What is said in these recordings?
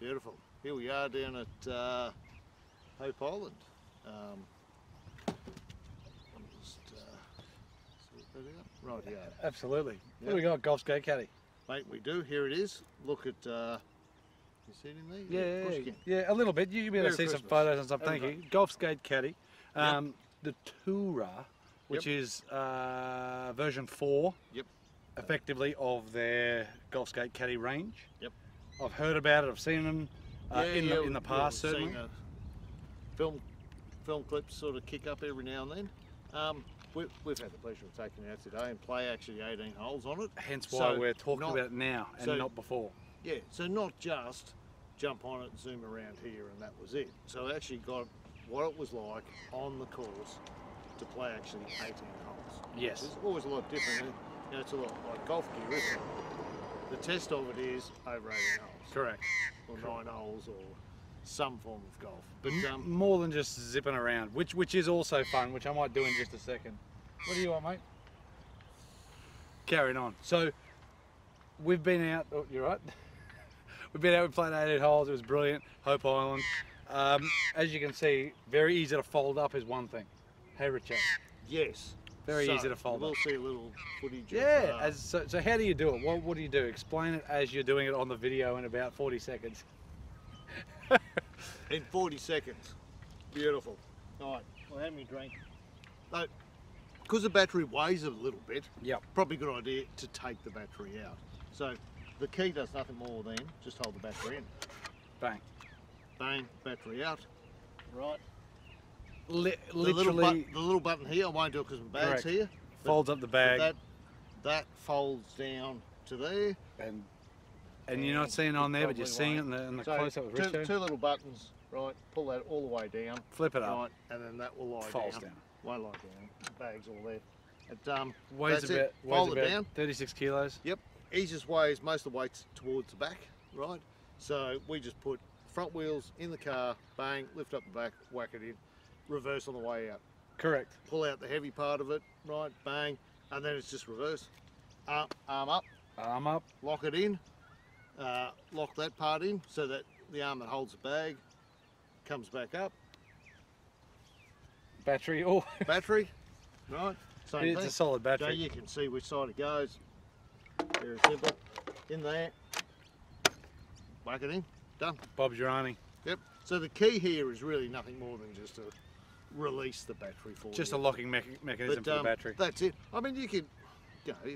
Beautiful. Here we are down at uh, Hope Island. Um, just uh, sort that out. Right here. Absolutely. What Yeah. do we got? Golf skate caddy. Mate, we do. Here it is. Look at. Uh, you see it in there? Yeah, yeah, yeah, a little bit. You can be able to see some photos and stuff. Thank Everybody. you. Golf skate caddy. Yep. Um, The Tourer, which is uh, version four, Yep. effectively of their golf skate caddy range. Yep. I've heard about it. I've seen them uh, Yeah, in yeah, the in the past seen, certainly. film, film clips sort of kick up every now and then. Um, we, we've had the pleasure of taking it out today and play actually 18 holes on it. Hence why So, we're talking not- about it now and so- not before. Yeah, so not just jump on it, zoom around here, and that was it. So I actually got what it was like on the course to play actually 18 holes. Yes. It's always a lot different. You know, it's a lot like golf gear, isn't it? The test of it is over 18 holes, Correct. or nine holes, or some form of golf. But um, More than just zipping around, which which is also fun, which I might do in just a second. What do you want, mate? Carrying on. So we've been out. Oh, you're right. We've been out. We played 18 holes. It was brilliant. Hope Island. Um, as you can see, very easy to fold up is one thing. Hey, Richard. yes, Very So, easy to fold We'll see a little footage. Yeah. Of, uh, As, so, so how do you do it? What, what do you do? Explain it as you're doing it on the video in about 40 seconds. in 40 seconds. Beautiful. All right, well, have me drink. Because the battery weighs a little bit, Yep. probably a good idea to take the battery out. So the key does nothing more than just hold the battery in. Bang. Bang, battery out. Right. Li- The little, literally but, the little button here, I won't do it because my bag's Correct. here. folds up the bag. That, that folds down to there. and and you're not seeing it on there, but you're seeing it won't. in the, in the So close up with two, Richo. two little buttons, right? Pull that all the way down, Flip it up, right? And then that will lie falls down. down. Won't lie down. The bag's all there. It, um, Weighs That's about, it. weighs Fold it about down. 36 kilos. Yep. Easiest way is most of the weight's towards the back, right? So we just put front wheels in the car, bang, lift up the back, whack it in, reverse on the way out. Correct. Pull out the heavy part of it, right, bang, and then it's just reverse. Arm, arm up, Arm up. lock it in, uh, lock that part in so that the arm that holds the bag comes back up. Battery. Oh, Battery, right? Same it's thing. a solid battery. So you can see which side it goes. Very simple. In there, whack it in, done. Bob's your auntie. Yep. So the key here is really nothing more than just to release the battery for Just a locking mecha- mechanism But, for um, the battery. That's it. I mean, you could, you know,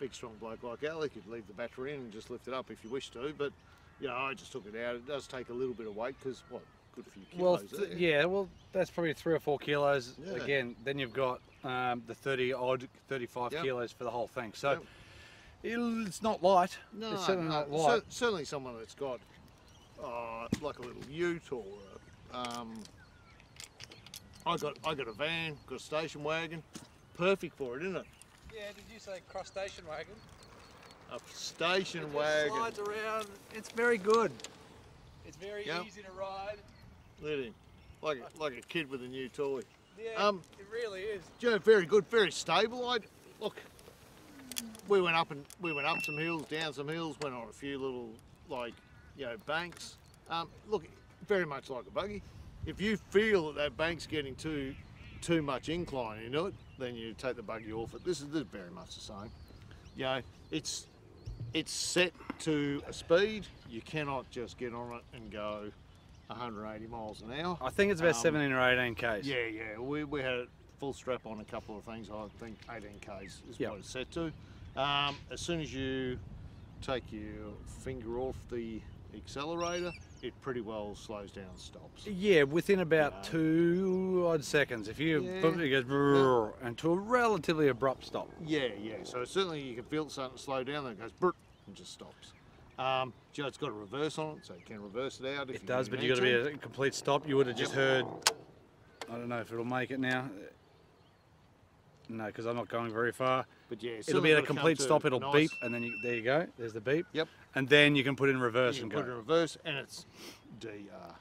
big strong bloke like Al, he could leave the battery in and just lift it up if you wish to. But you know, I just took it out. It does take a little bit of weight because what, good few Well, kilos. th- there. yeah. Well, that's probably three or four kilos. Yeah. Again, then you've got um, the 30 odd, 35 Yep. kilos for the whole thing. So Yep. it's not light. No, it's certainly no, not light. cer- certainly someone that's got uh, like a little ute or a, um, I got I got a van, got a station wagon, perfect for it, isn't it? Yeah. Did you say cross station wagon? A station wagon. It Slides around. It's very good. It's very Yep. easy to ride. Him, like a, like a kid with a new toy. Yeah. Um, it really is. Do you know, very good, very stable. I look. We went up and we went up some hills, down some hills, went on a few little like you know banks. Um, look, very much like a buggy. If you feel that that bank's getting too too much incline into it, then you take the buggy off it. This is, this is very much the same. You know, it's it's set to a speed. You cannot just get on it and go 180 miles an hour. I think it's about Um, 17 or 18 k's. Yeah, yeah. We, we had it full strap on a couple of things. I think 18 k's is Yep. what it's set to. Um, as soon as you take your finger off the accelerator, it pretty well slows down stops. Yeah, within about Yeah. two odd seconds. If you Yeah. boom, it goes brrrr, and to a relatively abrupt stop. Yeah, yeah. So certainly you can feel something slow down, then it goes brrt and just stops. Um, you know, it's got a reverse on it, so you can reverse it out if It you does, but you've got to be a complete stop. You would have just Yep. heard. I don't know if it'll make it now. No, because I'm not going very far. But yeah, It'll be at a complete stop. It'll beep, and then you, there you go. There's the beep. Yep. And then you can put in reverse You and can put it in reverse, and it's DR.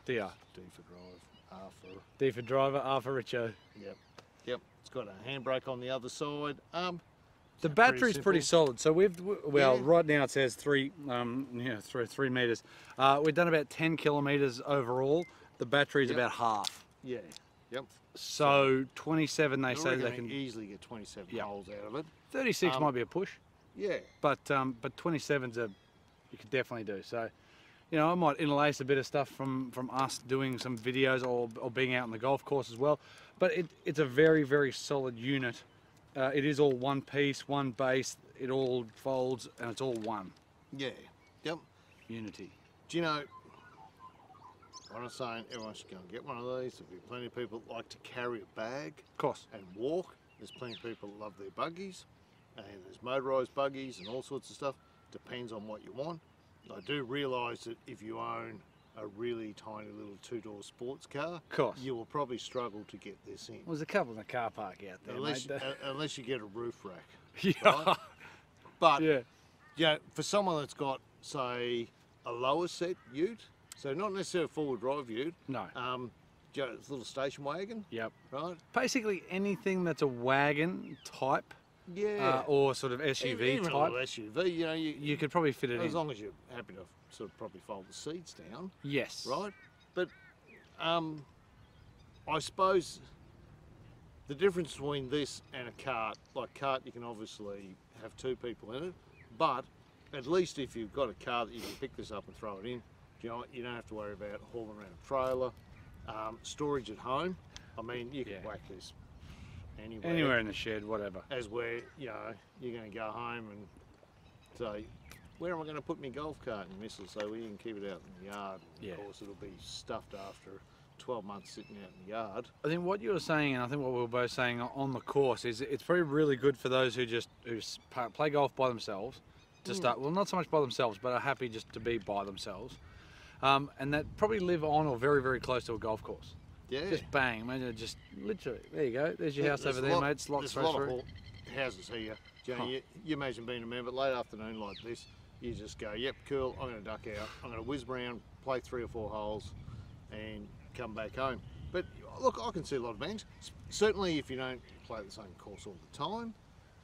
DR. D for drive, R for D for driver, R for Richo. Yep. Yep. It's got a handbrake on the other side. Um, The battery's pretty simple? solid. So we've well, Yeah. right now it says three, um, yeah, three, three meters. Uh, we've done about ten kilometers overall. The battery's Yep. about half. Yeah. Yep. So 27, they I say they can. easily get 27 Yep. holes out of it. 36 um, might be a push, Yeah. but um, but 27's a you could definitely do. So, you know, I might interlace a bit of stuff from from us doing some videos or, or being out on the golf course as well. But it, it's a very very solid unit. Uh, it is all one piece, one base. It all folds and it's all one Yeah. Yep. unity. Do you know, I'm not saying everyone should go and get one of these. There'll be plenty of people that like to carry a bag Of course. and walk. There's plenty of people that love their buggies. And there's motorised buggies and all sorts of stuff. Depends on what you want. I do realise that if you own a really tiny little two-door sports car, Of course. you will probably struggle to get this in. Well, there's a couple in the car park out there, Unless, mate. uh, unless you get a roof rack. yeah. But yeah. you know, for someone that's got, say, a lower set ute, so not necessarily a four-wheel drive ute, No. um, you it's a little station wagon, Yep. right? Basically anything that's a wagon type Yeah. uh, or sort of SUV even, even a type, little SUV, you know, you, you could probably fit it as in. long as you're happy to sort of probably fold the seats down, Yes. right? But um, I suppose the difference between this and a cart, like cart, you can obviously have two people in it, but at least if you've got a car that you can pick this up and throw it in, you know, you don't have to worry about hauling around a trailer, um, storage at home. I mean, you can Yeah. whack this anywhere. Anywhere in the shed, whatever. As where you know you're going to go home and say, where am I going to put my golf cart? And Miss so we can keep it out in the yard. And Yeah. Of course, it'll be stuffed after 12 months sitting out in the yard. I think what you were saying, and I think what we were both saying on the course, is it's probably really good for those who just who play golf by themselves to Mm. start. Well, not so much by themselves, but are happy just to be by themselves, um, and that probably live on or very very close to a golf course. Yeah. Just bang, imagine it just literally. There you go. There's your house there's over there, lot- mate. It's locked There's a straight lot of through. houses here. You, Huh. you, you imagine being a member late afternoon like this, you just go, yep, cool, I'm going to duck out. I'm going to whiz around, play three or four holes, and come back home. But look, I can see a lot of bangs. Certainly, if you don't play the same course all the time,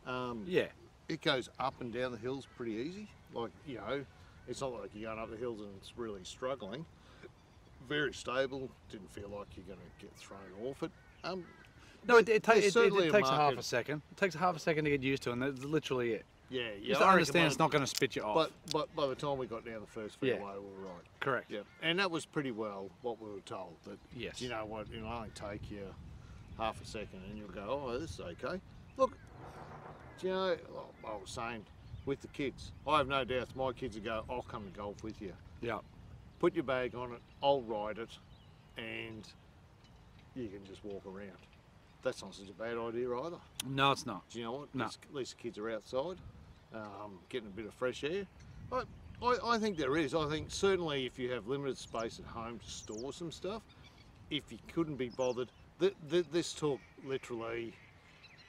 um, Yeah. it goes up and down the hills pretty easy. Like, you know, it's not like you're going up the hills and it's really struggling. Very stable, didn't feel like you're going to get thrown off it. Um, No, it, it, ta- it, it, certainly it a takes a half a second. It takes a half a second to get used to, and that's literally it. Yeah, yeah. Just I understand it's not going to spit you off. But, but by the time we got down the first Yeah. fairway, we were right. Correct. Yeah, and that was pretty well what we were told. That Yes. you know what, it'll only take you half a second, and you'll go, oh, this is okay. Look, do you know, I was saying with the kids, I have no doubt my kids will go, I'll come to golf with you. Yeah. Put your bag on it, I'll ride it, and you can just walk around. That's not such a bad idea either. No, it's not. Do you know what? No. At least- the kids are outside, um, getting a bit of fresh air. I, I, I think there is. I think certainly if you have limited space at home to store some stuff, if you couldn't be bothered, th- th- this took literally,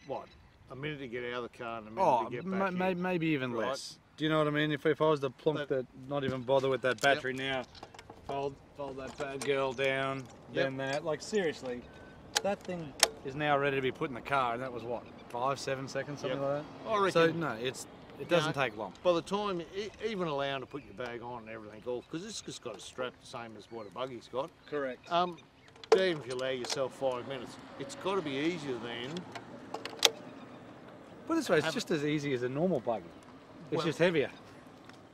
what, a minute to get out of the car and a minute Oh, to get back ma- in. maybe even Right. less. Do you know what I mean? If, if I was to plonk That- that, not even bother with that battery now, fold fold that bad girl down, Yep. then that. Like seriously, that thing is now ready to be put in the car, and that was what five, seven seconds, something Yep. like I that. So no, it's it doesn't take long. by the time, even allowing to put your bag on and everything off, because this has got a strap the same as what a buggy's got, Correct. Um, even if you allow yourself five minutes, it's got to be easier than. Put this way, it's just as easy as a normal buggy. It's Well- just heavier.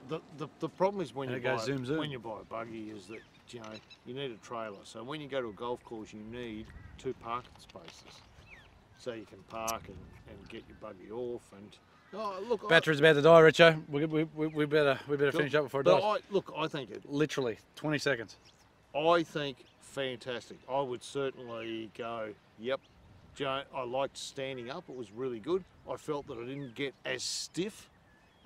The, the, the problem is when And you buy zoom, zoom. when you buy a buggy is that you know you need a trailer. So when you go to a golf course, you need two parking spaces, so you can park and, and get your buggy off. And oh, look, I- Battery's about to die, Richo. We, we, we, we better we better finish up before it dies. I, look, I think it. Literally 20 seconds. I think fantastic. I would certainly go. Yep. Do you know, I liked standing up. It was really good. I felt that I didn't get as stiff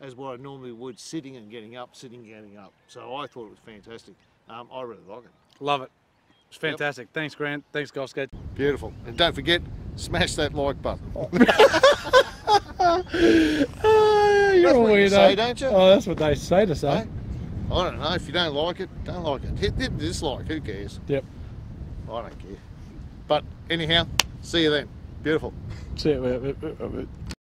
as what I normally would sitting and getting up, sitting, getting up. So I thought it was fantastic. Um, I really like it. Love it. It's Yep. fantastic. Thanks, Grant. Thanks, Golf Skate. Beautiful. And don't forget, smash that like button. Oh, That's what you say, don't you? Oh, that's what they say to say. Hey? I don't know. If you don't like it, don't like it. Hit, hit dislike. Who cares? Yep. I don't care. But anyhow, see you then. Beautiful. See you.